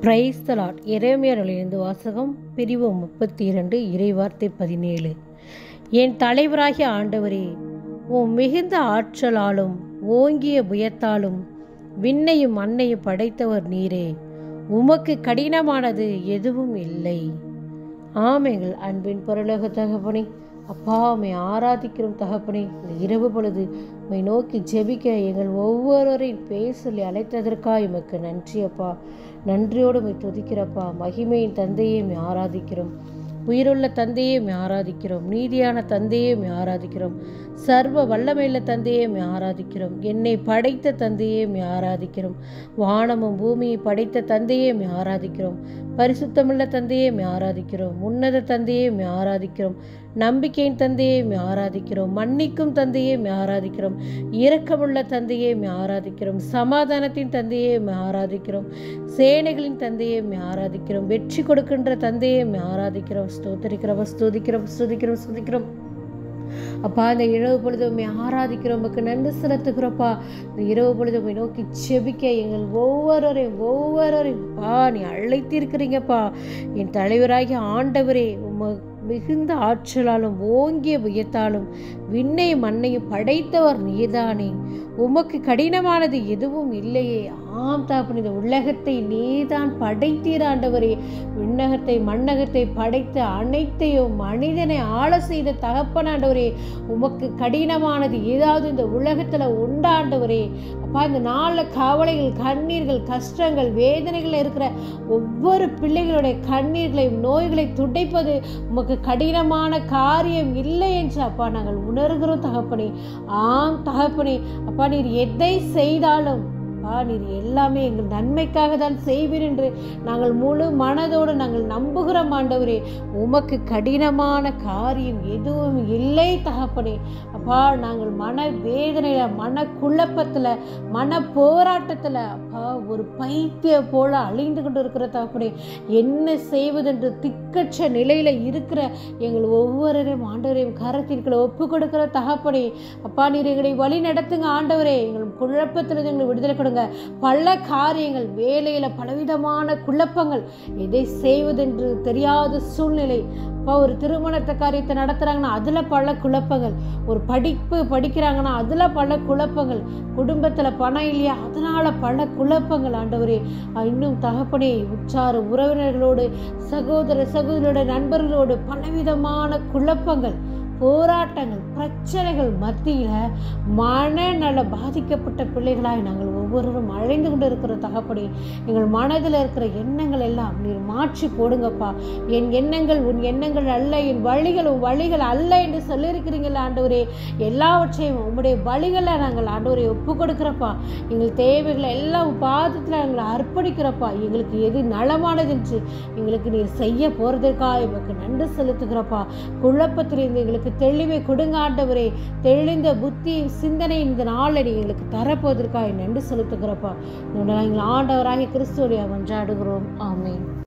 Price தலாட் வாசகம் பிரிவு முப்பத்தி இரண்டு இறைவார்த்தை பதினேழு. என் தலைவராகிய ஆண்டவரே உம் மிகுந்த ஆற்றலாலும் ஓங்கிய புயத்தாலும் விண்ணையும் மண்ணையும் படைத்தவர் நீரே. உமக்கு கடினமானது எதுவும் இல்லை. ஆமைகள் அன்பின் பொருளக தகப்பனே அப்பா உம்மை ஆராதிக்கிறோம் தகப்பனே. இந்த இரவு பொழுது உம்மை நோக்கி ஜெபிக்க எங்கள் ஒவ்வொருவரையும் பேர் சொல்லி அழைத்ததற்காக எமக்கு நன்றி அப்பா. நன்றியோடு உம்மை துதிக்கிறப்பா மகிமையின் தந்தையை உம்மை ஆராதிக்கிறோம். உயிருள்ள தந்தையை உம்மை ஆராதிக்கிறோம். நீதியான தந்தையை உம்மை ஆராதிக்கிறோம். சர்வ வல்லமையில தந்தையை உம்மை ஆராதிக்கிறோம். என்னை படைத்த தந்தையை உம்மை ஆராதிக்கிறோம். வானமும் பூமியை படைத்த தந்தையை உம்மை ஆராதிக்கிறோம். பரிசுத்தமுள்ள தந்தையை ஆராதிக்கிறோம். உன்னத தந்தையை ஆராதிக்கிறோம். நம்பிக்கையின் தந்தையை ஆராதிக்கிறோம். மன்னிக்கும் தந்தையை ஆராதிக்கிறோம். இரக்கமுள்ள தந்தையை ஆராதிக்கிறோம். சமாதானத்தின் தந்தையை ஆராதிக்கிறோம். சேனைகளின் தந்தையை ஆராதிக்கிறோம். வெற்றி கொடுக்கின்ற தந்தையை ஆராதிக்கிறோம். ஸ்தோத்தரிக்கிறோம் ஸ்தோதிக்கிறோம் ஸ்துதிக்கிறோம் ஸ்துதிக்கிறோம் அப்பா இந்த இரவு பொழுது உண்மை ஆராதிக்கிறோம். உமக்கு நன்றி செலுத்துகிறோப்பா இந்த இரவு பொழுது உண்மை நோக்கி செபிக்க எங்கள் ஒவ்வொருவரையும் ஒவ்வொருவரையும் பா நீ அழைத்திருக்கிறீங்கப்பா என் தலைவராகிய ஆண்டவரே உமக்கு மிகுந்த ஆற்றலாலும் ஓங்கிய புயத்தாலும் விண்ணை மண்ணையும் படைத்தவர் நீதானே. உமக்கு கடினமானது எதுவும் இல்லையே. ஆம் தாப்பன் இந்த உலகத்தை நீதான் படைத்தீர் ஆண்டவரே. விண்ணகத்தை மண்ணகத்தை படைத்த அனைத்தையும் மனிதனை ஆள செய்த தகப்பனாண்டவரே உமக்கு கடினமானது ஏதாவது இந்த உலகத்தில் உண்டாண்டவரே அப்பா இந்த நாளில் கவலைகள் கண்ணீர்கள் கஷ்டங்கள் வேதனைகள் இருக்கிற ஒவ்வொரு பிள்ளைகளுடைய கண்ணீர்களையும் நோய்களை துடைப்பது உமக்கு கடினமான காரியம் இல்லை என்று அப்பா நாங்கள் உணர்கிறோம் தகப்பனே. ஆம் தகப்பனே. அப்பா நீர் எதை செய்தாலும் அப்பா நீர் எல்லாமே எங்கள் நன்மைக்காக தான் செய்வீர் என்று நாங்கள் முழு மனதோடு நாங்கள் நம்புகிறோம் ஆண்டவரே. உமக்கு கடினமான காரியம் எதுவும் இல்லை தகப்பனே. அப்பா நாங்கள் மன வேதனையில் மன குழப்பத்தில் மன போராட்டத்தில் அப்பா ஒரு பைத்திய போல அழிந்து கொண்டு இருக்கிற தகப்பனே என்ன செய்வதென்று திக்கற்ற நிலையில் இருக்கிற எங்கள் ஒவ்வொருவரையும் ஆண்டவரையும் கரத்திற்குள்ள ஒப்பு கொடுக்கிற தகப்பனே. அப்பா நீர் எங்களை வழி நடத்துங்க ஆண்டவரே. எங்கள் குழப்பத்தில் எங்களை விடுதலை கொடுங்க பல காரியங்கள் வேலையில் பலவிதமான குழப்பங்கள் எதை செய்வதென்று தெரியாத சூழ்நிலை. இப்போ ஒரு திருமணத்தை காரியத்தை நடத்துகிறாங்கன்னா அதில் பல குழப்பங்கள். ஒரு படிப்பு படிக்கிறாங்கன்னா அதில் பல குழப்பங்கள். குடும்பத்தில் பணம் இல்லையா அதனால் பல குழப்பங்கள். ஆண்டவரே இன்னும் தகப்பனே உற்றார உறவினர்களோடு சகோதர சகோதரோட நண்பர்களோடு பலவிதமான குழப்பங்கள் போராட்டங்கள் பிரச்சனைகள் மத்தியில் மனநல பாதிக்கப்பட்ட பிள்ளைகளாய் நாங்கள் ஒவ்வொருவரும் அழைந்து கொண்டு இருக்கிற தகப்படி எங்கள் மனதில் இருக்கிற எண்ணங்கள் எல்லாம் நீர் மாற்றி போடுங்கப்பா. என் எண்ணங்கள் உன் எண்ணங்கள் அல்ல என் வழிகள் உன் வழிகள் அல்ல என்று சொல்லியிருக்கிறீங்களா ஆண்டவரே? எல்லாவற்றையும் உங்களுடைய வழிகளை நாங்கள் ஆண்டவரை ஒப்பு கொடுக்குறப்பா எங்கள் தேவைகளை எல்லாம் பாதத்தில் நாங்கள் அர்ப்பணிக்கிறப்பா. எங்களுக்கு எது நலமானது என்று எங்களுக்கு நீர் செய்ய போகிறதற்காக எங்களுக்கு நன்றி செலுத்துகிறப்பா. குழப்பத்திலிருந்து எங்களுக்கு தெளிவை கொடுங்க ஆண்டவரே. தெளிந்த புத்தி சிந்தனை இந்த நாளடி எங்களுக்கு தரப்போவதற்காக நன்றி செலுத்துகிறப்பா எங்கள் ஆண்டவராகிய கிறிஸ்துவோடைய ஒன்றாடுகிறோம் ஆமேன்.